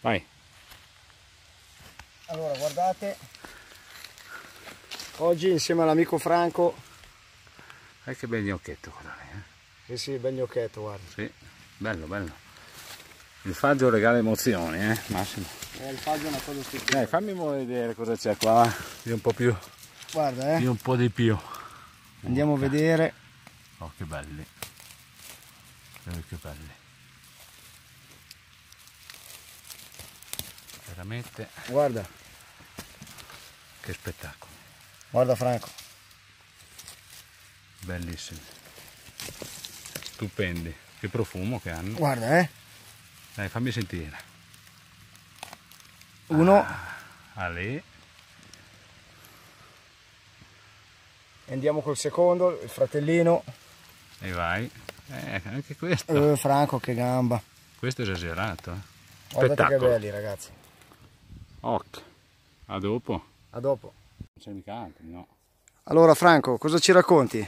Vai. Allora, guardate. Oggi insieme all'amico Franco. Sai che bel gnocchetto quello lì, eh? Sì, sì, bel gnocchetto, guarda. Sì, bello, bello. Il faggio regala emozioni, eh, Massimo. Eh, il faggio è una cosa stupenda. Dai, fammi vedere cosa c'è qua, di un po' più. Guarda, eh. Di un po' di più. Andiamo a vedere. Oh, che belli. Che belli. Veramente guarda. Che spettacolo. Guarda Franco. Bellissimi stupendi. Che profumo che hanno. Guarda eh. Dai fammi sentire. Uno. Ah, lì. Andiamo col secondo il fratellino. E vai. Eh, anche questo. Eh, Franco che gamba. Questo è esagerato eh. guardate che belli ragazzi Ok, a dopo. A dopo. Non c'è mica altro, no. Allora Franco, cosa ci racconti?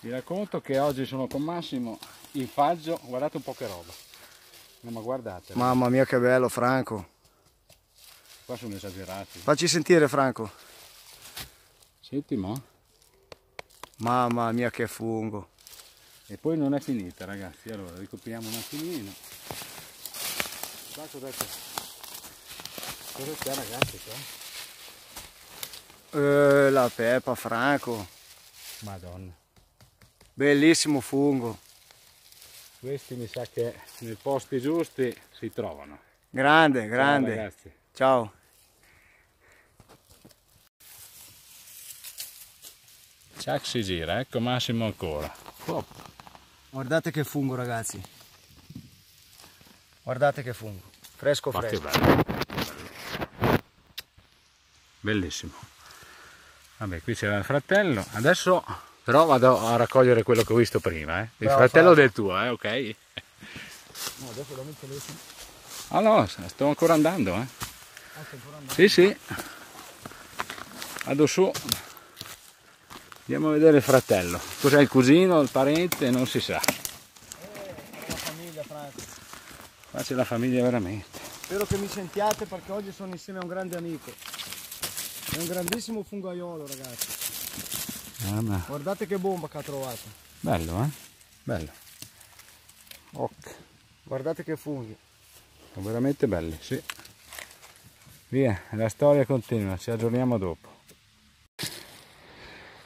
Vi racconto che oggi sono con Massimo in faggio, guardate un po' che roba. No, ma guardate. Mamma mia che bello Franco. Qua sono esagerati. Facci sentire Franco. Senti mo. Mamma mia che fungo. E poi non è finita ragazzi, allora ricopriamo un attimino. Qua cosa c'è? Cosa c'è ragazzi qua? Eh, la peppa Franco. Madonna. Bellissimo fungo. Questi mi sa che nei posti giusti si trovano. Grande, grande. Ciao. Ciao. Ciac si gira, ecco Massimo ancora. Oh. Guardate che fungo ragazzi. Guardate che fungo. Fresco fresco. Bellissimo. Vabbè qui c'era il fratello. Adesso però vado a raccogliere quello che ho visto prima eh. il Bravo, fratello fatto. del tuo eh, ok? No, adesso lo metto lì. Ah no sto ancora andando eh. Ah, ancora andando? sì sì. Vado su. Andiamo a vedere il fratello. Cos'è il cugino il parente non si sa. Eh, la famiglia Franco qua c'è la famiglia veramente. Spero che mi sentiate perché oggi sono insieme a un grande amico è un grandissimo fungaiolo ragazzi. Ah, Guardate che bomba che ha trovato. Bello eh? Bello. Ok. Guardate che funghi. Sono veramente belli, sì. Via, la storia continua, ci aggiorniamo dopo.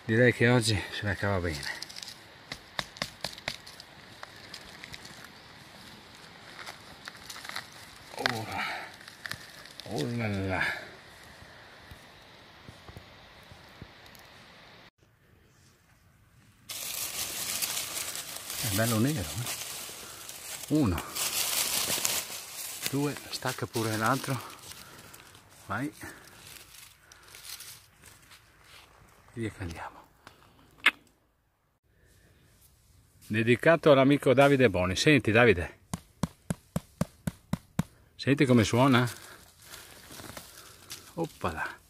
Direi che oggi se la cava bene. Oh, oh là là. Bello nero eh? uno. Due stacca pure l'altro. Vai. Via che andiamo. Dedicato all'amico Davide Boni. Senti Davide. Senti come suona? Oppala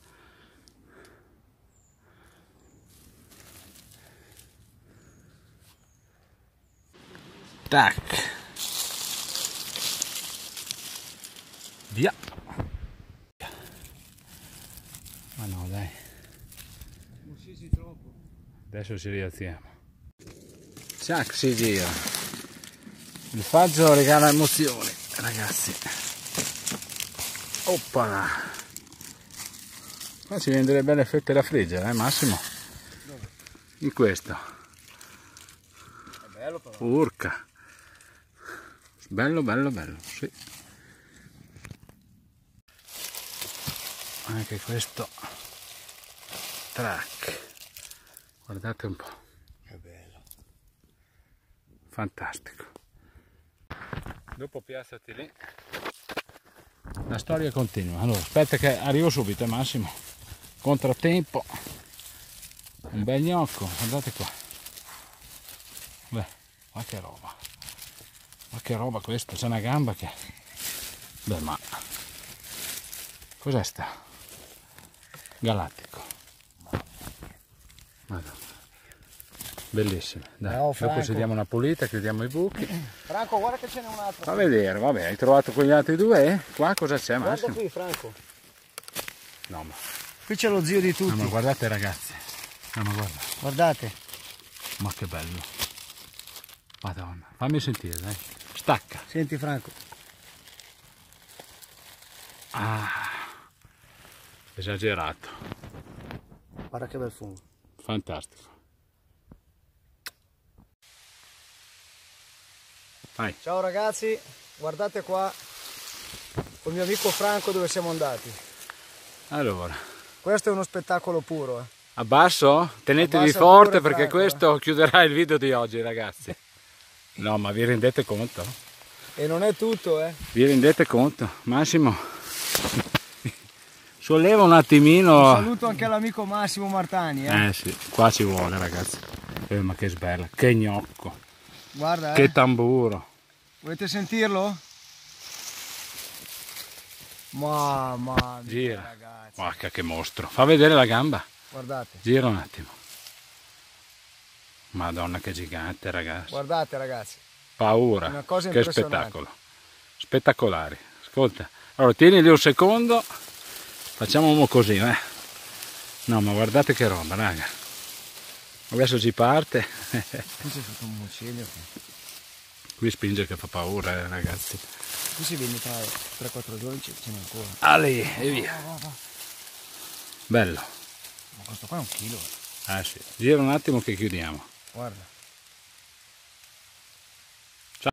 Tac. Via. Ma no, dai. Adesso ci rialziamo. Ciac si gira. Il faggio regala emozioni, ragazzi. Oppala. Qua ci viene delle belle fette da friggere, eh Massimo? In questo. È bello però. Urca bello bello bello sì. Anche questo track. Guardate un po' che bello. Fantastico. Dopo piazzati lì. La storia continua. Allora aspetta che arrivo subito eh, Massimo. Contrattempo. Un bel gnocco guardate qua. Beh ma che roba ma che roba questa, c'è una gamba che... Beh ma... Cos'è sta? Galattico. Madonna. Bellissime. Dai, No, dopo ci diamo una pulita, chiudiamo i buchi. Franco, guarda che ce n'è un altro. Fa vedere, vabbè, hai trovato quegli altri due? Qua cosa c'è Guarda Massimo? qui, Franco. No, ma, Qui c'è lo zio di no, tutti. ma guardate ragazzi. No, ma guarda, Guardate. ma che bello. Madonna, fammi sentire, dai. Stacca. Senti Franco. Ah, esagerato. Guarda che bel fungo. Fantastico. Vai. Ciao ragazzi, guardate qua col mio amico Franco dove siamo andati. Allora, Questo è uno spettacolo puro. Eh. abbasso? Tenetevi Abbassa forte perché Franco, questo chiuderà il video di oggi, ragazzi. No, ma vi rendete conto? E non è tutto, eh. Vi rendete conto? Massimo, solleva un Un attimino. saluto anche all'amico Massimo Martani, eh. Eh sì, qua ci vuole, ragazzi. Eh, ma che sbella, che gnocco, Guarda, eh. che tamburo. Volete sentirlo? Mamma mia, Gira. ragazzi. Guarda che mostro. Fa vedere la gamba. Guardate, Gira un attimo. Madonna che gigante ragazzi. guardate ragazzi. Paura. Una cosa che spettacolo. Spettacolari. Ascolta. Allora tieni lì un secondo. Facciamo uno così, eh. No ma guardate che roba, raga. Adesso ci parte. Qui c'è stato un mucilio. Qui spinge che fa paura, eh, ragazzi. Qui si viene tra 3-4 giorni ce n'è ancora. Ali, e via. Bello. Ma questo qua è un chilo. Ah sì. Gira un attimo che chiudiamo. Guarda.